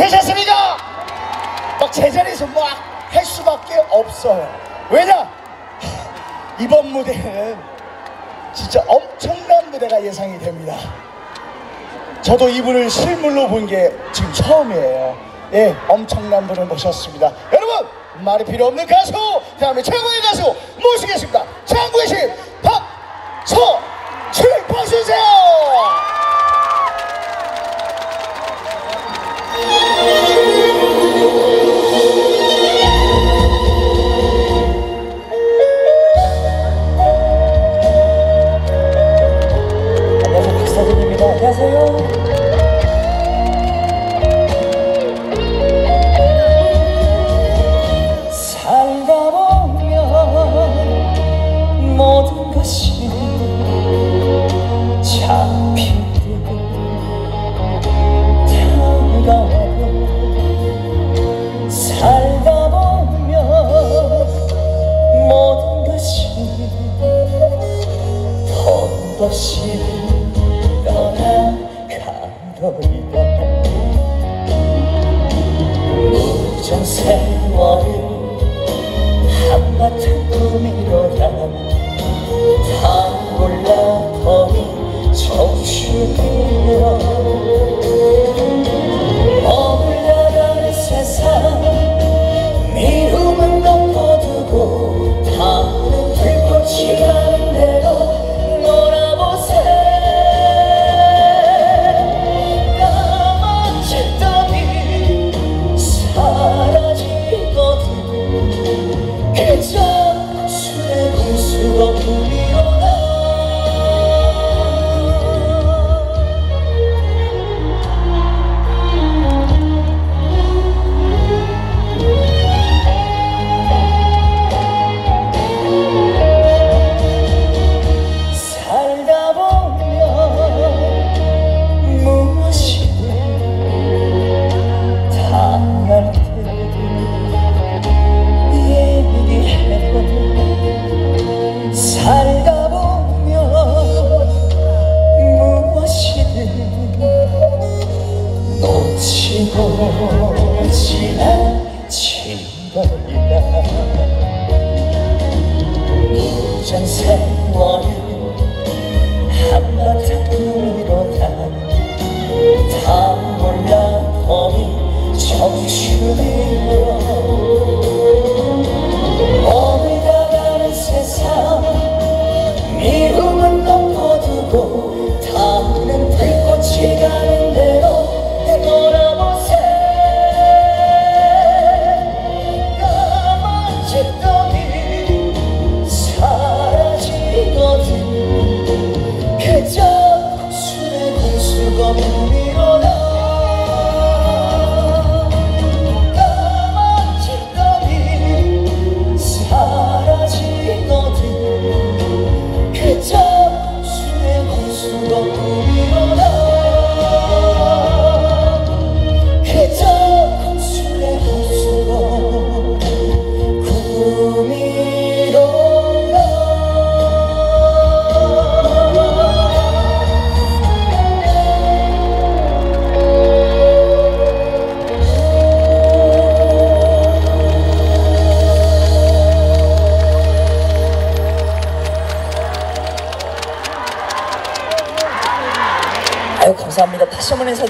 준비되셨습니까? 막 제자리에서 막 할 수밖에 없어요. 왜냐? 이번 무대는 진짜 엄청난 무대가 예상이 됩니다. 저도 이분을 실물로 본 게 지금 처음이에요. 예, 엄청난 분을 모셨습니다. 여러분, 말이 필요 없는 가수, 대한민국 최고의 가수 모시겠습니다. 장구의 신 박서출 박수 주세요! 안녕하세요 덧없이 떠나가버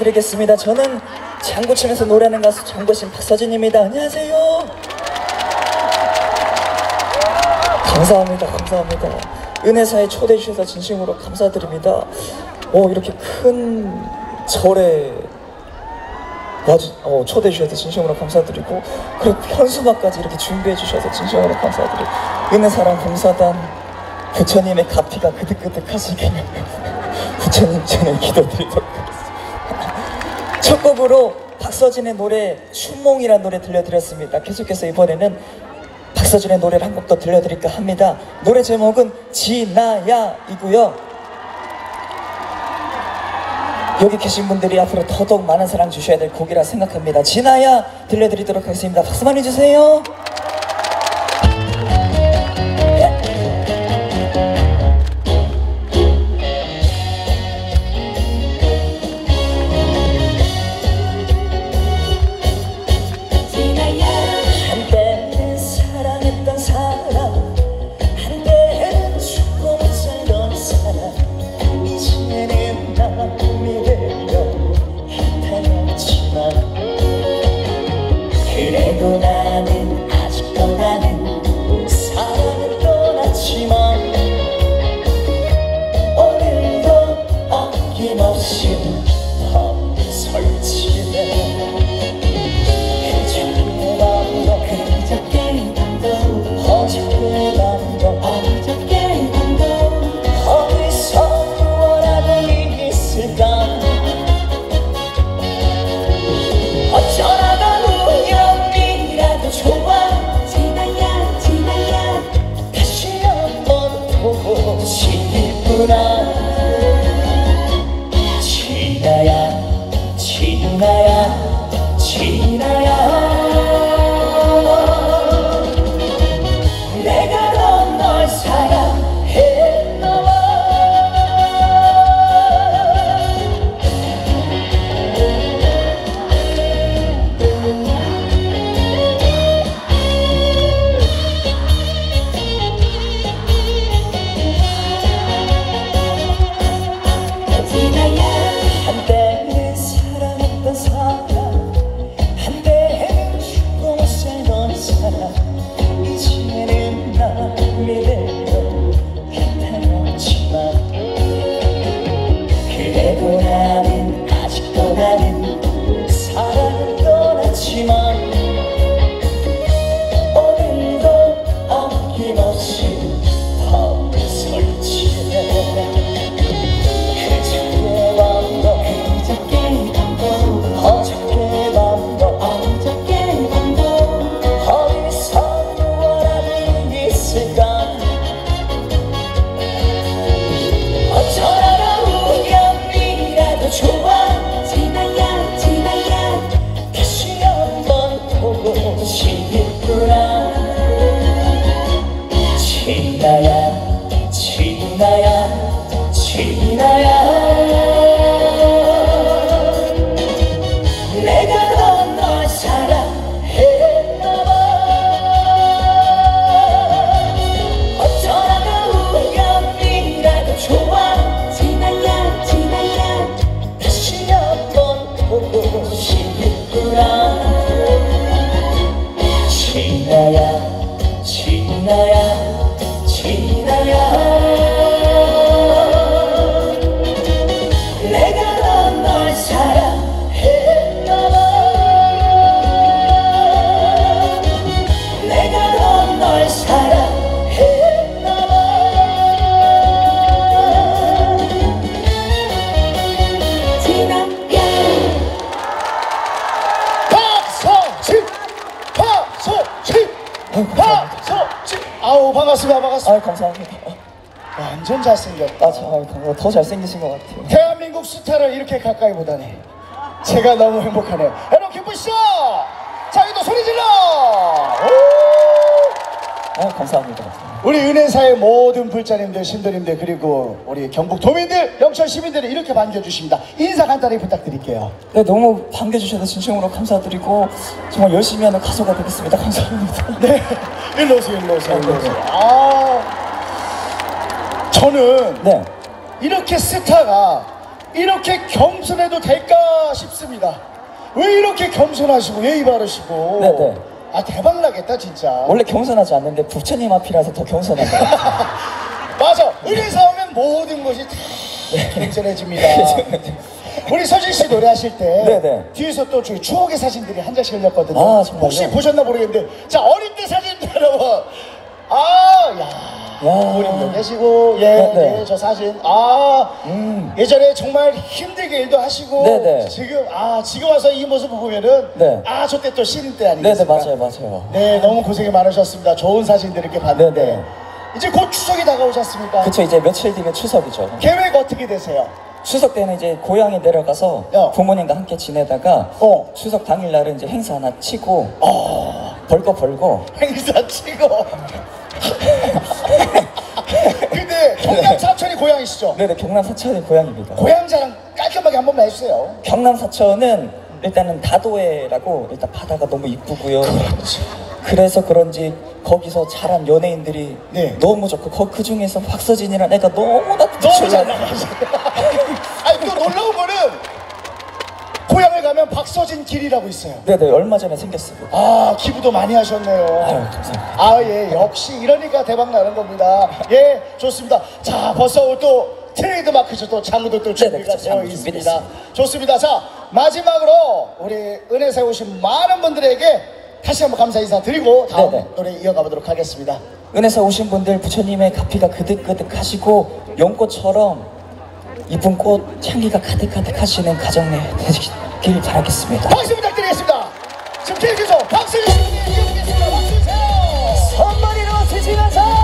인사드리겠습니다. 저는 장구 치면서 노래하는 가수 장구신 박서진입니다. 안녕하세요. 감사합니다. 감사합니다. 은혜사에 초대해 주셔서 진심으로 감사드립니다. 오 이렇게 큰 절에 와주, 어, 초대해 주셔서 진심으로 감사드리고 그리고 현수막까지 이렇게 준비해 주셔서 진심으로 감사드리고 은혜사랑 봉사단 부처님의 가피가 그득그득 하시길 부처님 전에 기도드리도록 곡으로 박서진의 노래 춘몽이라는 노래 들려드렸습니다. 계속해서 이번에는 박서진의 노래를 한 곡 더 들려드릴까 합니다. 노래 제목은 지나야이고요. 여기 계신 분들이 앞으로 더더욱 많은 사랑 주셔야 될 곡이라 생각합니다. 지나야 들려드리도록 하겠습니다. 박수 많이 주세요. 반갑습니다 반갑습니다 아 감사합니다. 완전 잘생겼다. 아 참, 감사합니다 더 잘생기신 것 같아요. 대한민국 스타를 이렇게 가까이 보다니 제가 너무 행복하네요. 여러분 기쁘시죠? 자 이도 소리 질러! 오! 아 감사합니다. 우리 은혜사의 모든 불자님들 신도님들 그리고 우리 경북 도민들 영천 시민들이 이렇게 반겨주십니다. 인사 간단히 부탁드릴게요. 네, 너무 반겨주셔서 진심으로 감사드리고 정말 열심히 하는 가수가 되겠습니다. 감사합니다. 네. 일로 오세요 일로 오세요 일로 오세요. 아 저는 네, 이렇게 스타가 이렇게 겸손해도 될까 싶습니다. 왜 이렇게 겸손하시고 예의 바르시고 네, 네. 아 대박 나겠다 진짜. 원래 겸손하지 않는데 부처님 앞이라서 더 겸손한 것 같아요. 맞아. 의리사 오면 모든 것이 다 겸손해집니다. 우리 서진 씨 노래하실 때 네, 네. 뒤에서 또 저희 추억의 사진들이 한 장씩 흘렸거든요. 아? 혹시 보셨나 모르겠는데 자 어릴 때 사진 여러분 아야 야. 부모님도 계시고 예, 네, 네. 예, 저 사진 아 음. 예전에 정말 힘들게 일도 하시고 네, 네. 지금 아 지금 와서 이 모습 보면은 네. 아 저 때 또 신인 때 네, 네, 아니겠습니까? 맞아요, 맞아요. 네 너무 고생이 많으셨습니다. 좋은 사진들 이렇게 봤는데 네, 네. 이제 곧 추석이 다가오셨습니까? 그쵸, 이제 며칠 뒤면 추석이죠. 계획 어떻게 되세요? 추석 때는 이제 고향에 내려가서 야. 부모님과 함께 지내다가 어. 추석 당일날은 이제 행사 하나 치고 벌거 벌고 행사 치고. 고향이시죠? 네네 경남 사천이 고향입니다. 고향 자랑 깔끔하게 한 번만 해주세요. 경남 사천은 일단은 다도해라고 일단 바다가 너무 이쁘고요. 그래서 그런지 거기서 자란 연예인들이 네. 너무 좋고 거, 그 중에서 박서진이라는 애가 너무나 너무 잘 나가죠. 아니 또 놀라운 거는 고향에 가면 박서진 길이라고 있어요. 네네 얼마 전에 생겼습니다. 아 기부도 많이 하셨네요. 아유 감사합니다. 아예 역시 이러니까 대박 나는 겁니다. 예 좋습니다. 자 벌써 또 트레이드 마크죠. 또 장구도 또 준비가 그렇죠. 되어 있습니다. 좋습니다. 자 마지막으로 우리 은혜사에 오신 많은 분들에게 다시 한번 감사 인사 드리고 다음 네네. 노래 이어가 보도록 하겠습니다. 은혜사 오신 분들 부처님의 가피가 그득그득 하시고 연꽃처럼 이쁜 꽃 향기가 가득가득 하시는 가정 내 되시길 바라겠습니다. 박수 부탁드리겠습니다. 지금 계속해서 박수 주시면 이어보겠습니다. 박수 주세요. 선물이로 드시면서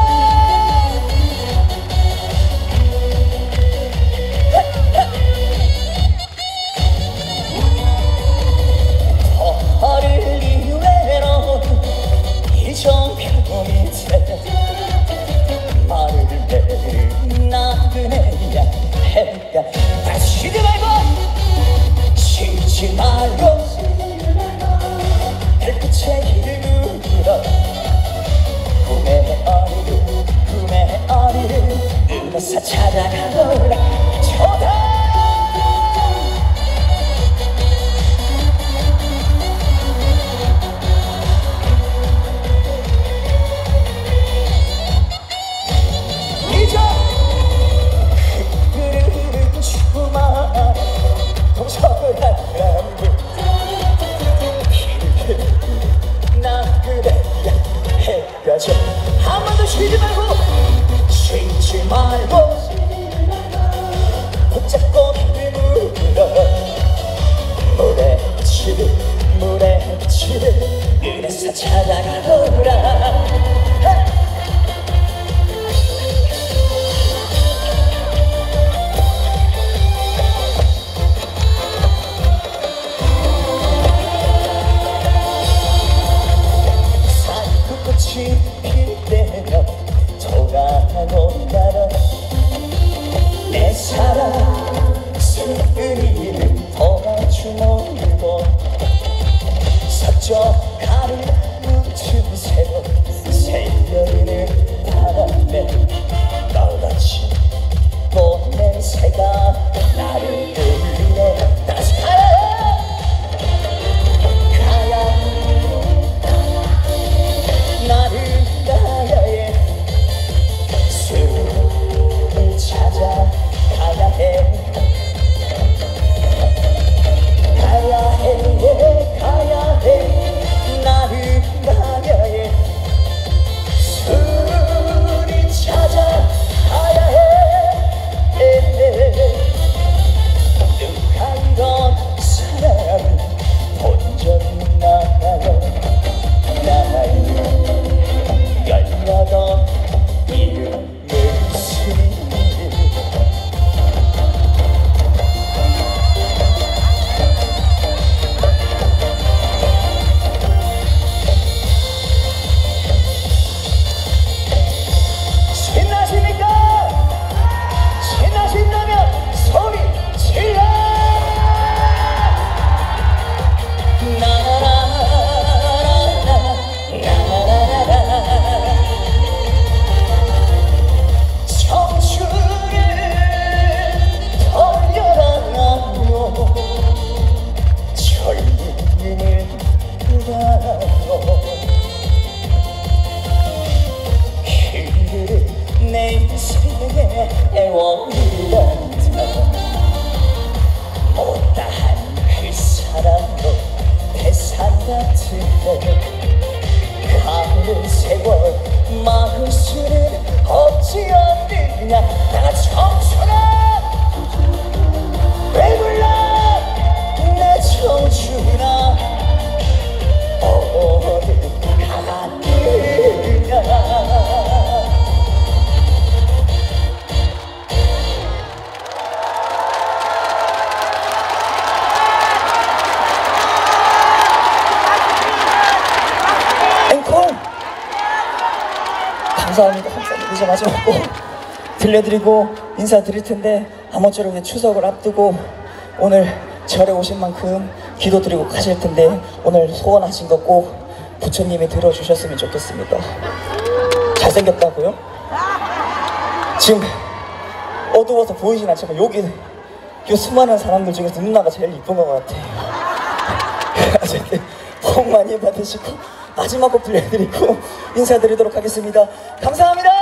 감사합니다. 감사합니다. 이제 마지막 곡 들려드리고 인사드릴 텐데 아무쪼록 추석을 앞두고 오늘 절에 오신 만큼 기도드리고 가실 텐데 오늘 소원하신 거꼭 부처님이 들어주셨으면 좋겠습니다. 잘생겼다고요? 지금 어두워서 보이진 않지만 여기 이 수많은 사람들 중에서 누나가 제일 이쁜 것 같아요 어쨌든 복 많이 받으시고 마지막 곡 들려드리고 인사드리도록 하겠습니다. 감사합니다.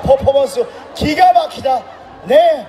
퍼포먼스 기가 막히다. 네.